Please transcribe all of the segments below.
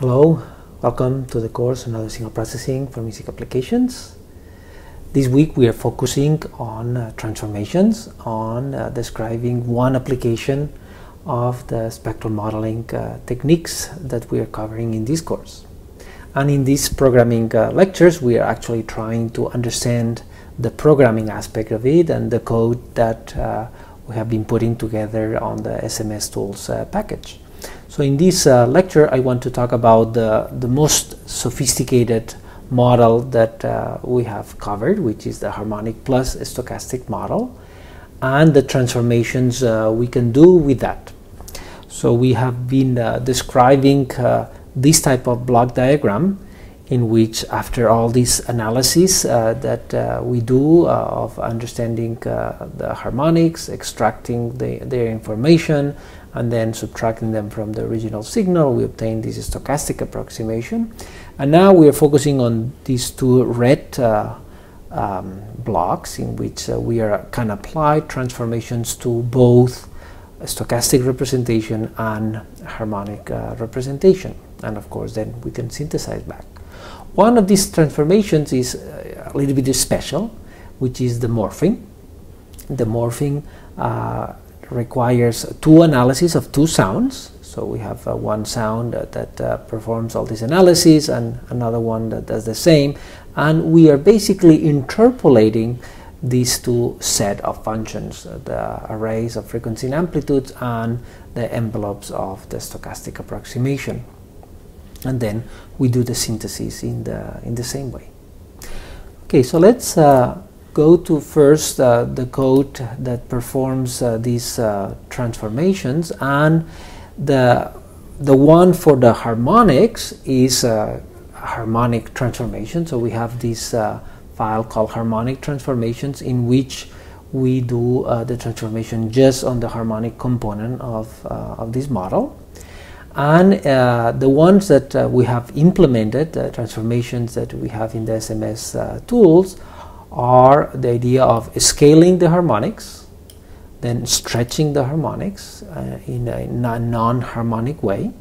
Hello, welcome to the course on audio signal processing for music applications. This week we are focusing on uh, transformations, on uh, describing one application of the spectral modeling uh, techniques that we are covering in this course. And in these programming uh, lectures we are actually trying to understand the programming aspect of it and the code that uh, we have been putting together on the SMS tools uh, package. So in this uh, lecture I want to talk about the, the most sophisticated model that uh, we have covered which is the harmonic plus stochastic model and the transformations uh, we can do with that. So we have been uh, describing uh, this type of block diagram in which after all these analysis uh, that uh, we do uh, of understanding uh, the harmonics, extracting the, their information, and then subtracting them from the original signal, we obtain this stochastic approximation. And now we are focusing on these two red uh, um, blocks in which uh, we are can apply transformations to both stochastic representation and harmonic representation. And of course, then we can synthesize back. One of these transformations is uh, a little bit special, which is the morphing. The morphing uh, requires two analyses of two sounds. So we have uh, one sound that uh, performs all these analyses and another one that does the same. And we are basically interpolating these two set of functions, uh, the arrays of frequency and amplitudes and the envelopes of the stochastic approximation and then we do the synthesis in the in the same way. Okay so let's uh, go to first uh, the code that performs uh, these uh, transformations. And the the one for the harmonics is a harmonic transformation. So we have this uh, file called harmonic transformations in which we do uh, the transformation just on the harmonic component of, of this model and uh, the ones that uh, we have implemented, the transformations that we have in the SMS uh, tools, are the idea of scaling the harmonics, then stretching the harmonics uh, in a non-harmonic way,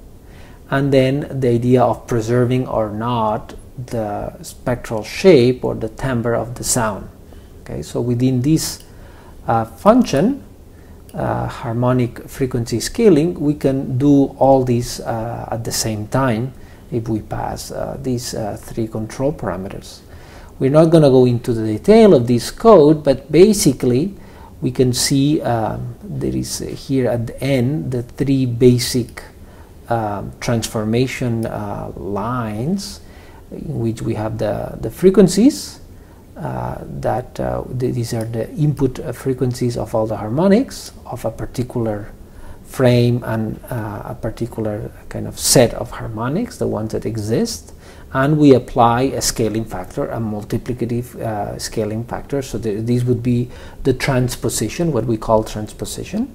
and then the idea of preserving or not the spectral shape or the timbre of the sound. Okay, so within this uh, function, uh, harmonic frequency scaling, we can do all these uh, at the same time if we pass uh, these uh, three control parameters. We're not going to go into the detail of this code, but basically we can see um, there is here at the end the three basic um, transformation uh, lines in which we have the, the frequencies, uh, that uh, these are the input uh, frequencies of all the harmonics of a particular frame and uh, a particular kind of set of harmonics, the ones that exist, and we apply a scaling factor, a multiplicative uh, scaling factor. So th these would be the transposition, what we call transposition.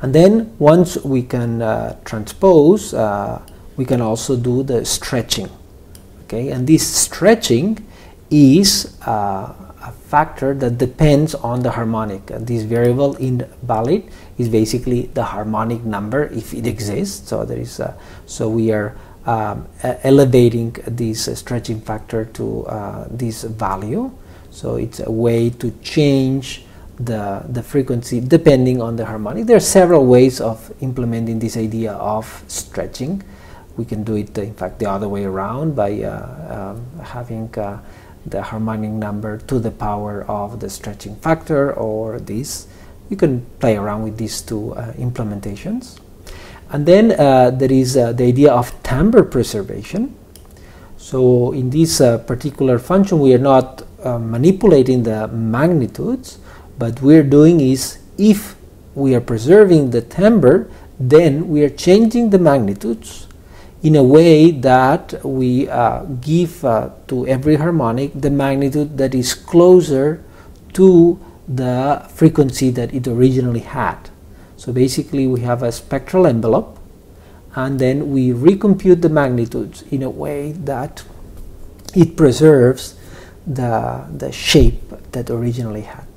And then once we can transpose, we can also do the stretching. Okay, and this stretching is uh, a factor that depends on the harmonic. And this variable in invalid is basically the harmonic number if it exists. So there is a, so we are um, elevating this stretching factor to uh, this value. So it's a way to change the, the frequency depending on the harmonic. There are several ways of implementing this idea of stretching. We can do it, in fact, the other way around by uh, um, having uh, the harmonic number to the power of the stretching factor or this. You can play around with these two uh, implementations. And then uh, there is uh, the idea of timbre preservation. So in this uh, particular function, we are not uh, manipulating the magnitudes, but we're doing is if we are preserving the timbre, then we are changing the magnitudes in a way that we uh, give uh, to every harmonic the magnitude that is closer to the frequency that it originally had. So basically we have a spectral envelope and then we recompute the magnitudes in a way that it preserves the, the shape that originally had.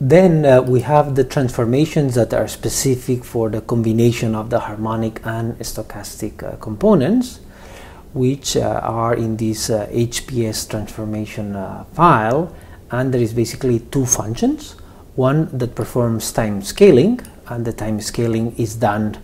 Then uh, we have the transformations that are specific for the combination of the harmonic and stochastic uh, components, which uh, are in this HPS uh, transformation uh, file. And there is basically two functions. One that performs time scaling, and the time scaling is done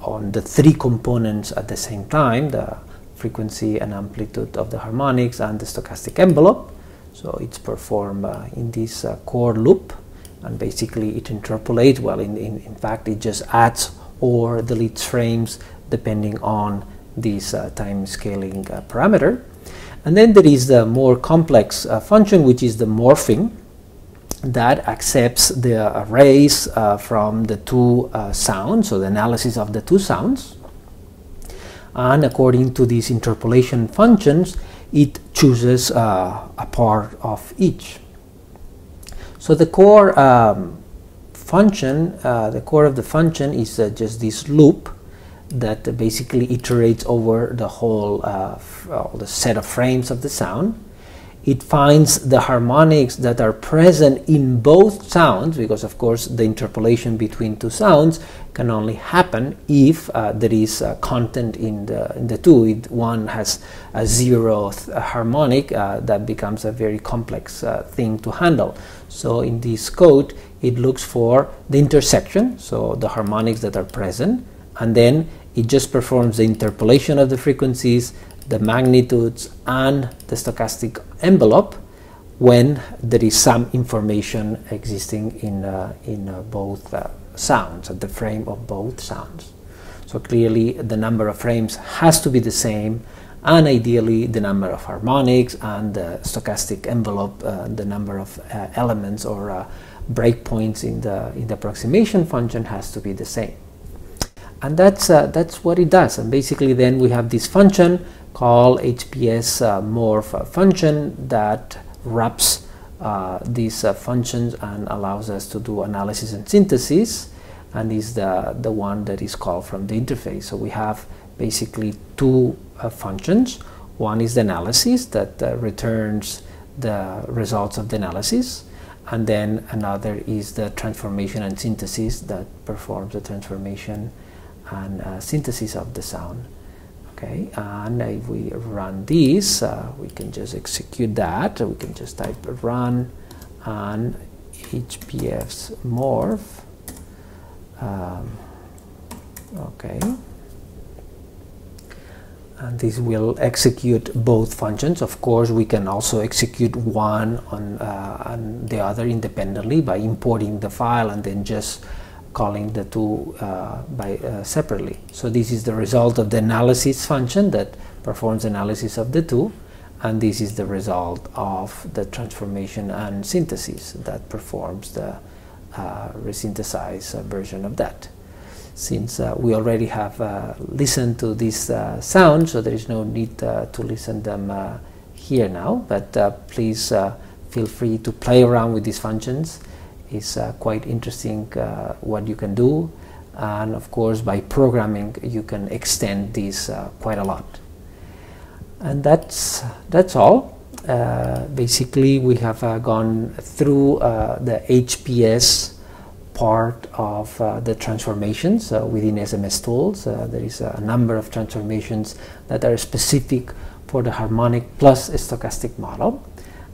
on the three components at the same time, the frequency and amplitude of the harmonics and the stochastic envelope. So it's performed uh, in this core loop and basically it interpolates, well in, in, in, fact it just adds or deletes frames depending on this uh, time scaling uh, parameter. And then there is the more complex uh, function which is the morphing that accepts the arrays uh, from the two uh, sounds, so the analysis of the two sounds. And according to these interpolation functions, it chooses uh, a part of each. So the core um, function, uh, the core of the function is uh, just this loop that basically iterates over the whole uh, the set of frames of the sound it finds the harmonics that are present in both sounds because of course the interpolation between two sounds can only happen if uh, there is uh, content in the, in the two. It, one has a zeroth harmonic uh, that becomes a very complex uh, thing to handle. So in this code it looks for the intersection, so the harmonics that are present and then it just performs the interpolation of the frequencies the magnitudes and the stochastic envelope when there is some information existing in, uh, in uh, both uh, sounds, at the frame of both sounds. So clearly the number of frames has to be the same and ideally the number of harmonics and the stochastic envelope, uh, the number of uh, elements or uh, breakpoints in the, in the approximation function has to be the same. And that's, that's what it does. And basically then we have this function call HPS uh, morph function that wraps uh, these uh, functions and allows us to do analysis and synthesis and is the, the one that is called from the interface. So we have basically two uh, functions. One is the analysis that uh, returns the results of the analysis and then another is the transformation and synthesis that performs the transformation and uh, synthesis of the sound okay and if we run this uh, we can just execute that we can just type run and hps morph um, okay and this will execute both functions. Of course, we can also execute one on, uh, and the other independently by importing the file and then just calling the two uh, by uh, separately. So this is the result of the analysis function that performs analysis of the two and this is the result of the transformation and synthesis that performs the uh, resynthesized uh, version of that. Since uh, we already have uh, listened to this sound, so there is no need to listen them here now, but please feel free to play around with these functions is uh, quite interesting uh, what you can do. And of course by programming you can extend this uh, quite a lot. And that's that's all. Uh, basically we have uh, gone through uh, the HPS part of the transformations within SMS tools. There is a number of transformations that are specific for the harmonic plus stochastic model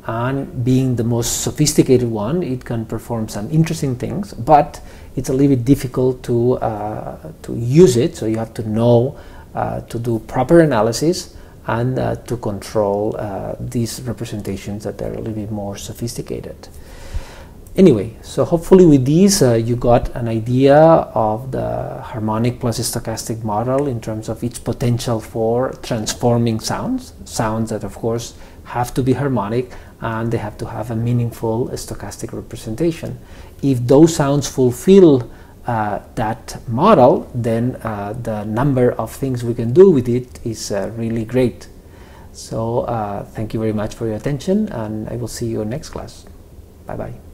and being the most sophisticated one it can perform some interesting things but it's a little bit difficult to uh, to use it. So you have to know uh, to do proper analysis and uh, to control uh, these representations that are a little bit more sophisticated. Anyway so hopefully with these uh, you got an idea of the harmonic plus stochastic model in terms of its potential for transforming sounds sounds that of course have to be harmonic and they have to have a meaningful stochastic representation. If those sounds fulfill uh, that model, then uh, the number of things we can do with it is uh, really great. So uh, thank you very much for your attention and I will see you next class. Bye bye.